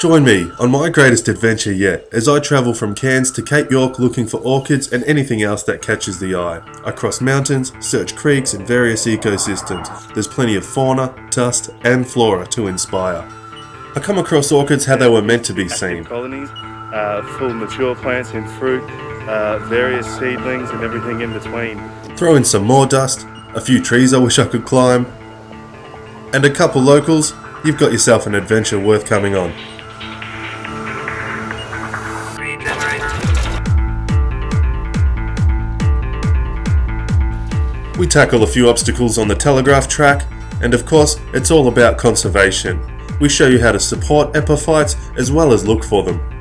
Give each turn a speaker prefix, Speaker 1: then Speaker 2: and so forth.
Speaker 1: Join me on my greatest adventure yet as I travel from Cairns to Cape York looking for orchids and anything else that catches the eye. I cross mountains, search creeks and various ecosystems. There's plenty of fauna, dust and flora to inspire. I come across orchids how they were meant to be seen.
Speaker 2: colonies, uh, full mature plants and fruit, uh, various seedlings and everything in between.
Speaker 1: Throw in some more dust, a few trees I wish I could climb, and a couple locals, you've got yourself an adventure worth coming on. We tackle a few obstacles on the telegraph track, and of course, it's all about conservation. We show you how to support epiphytes as well as look for them.